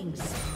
Killing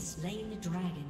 slain the dragon.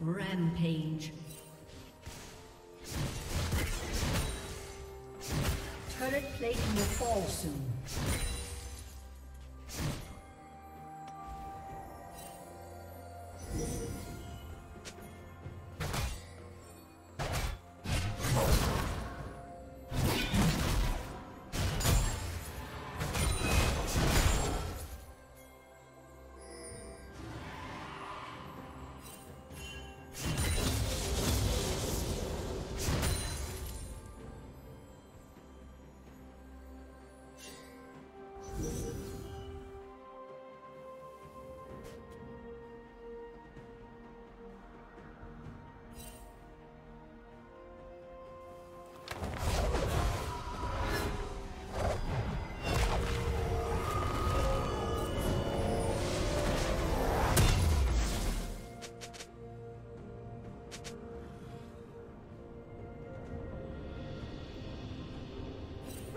Rampage. Turret plating will fall soon.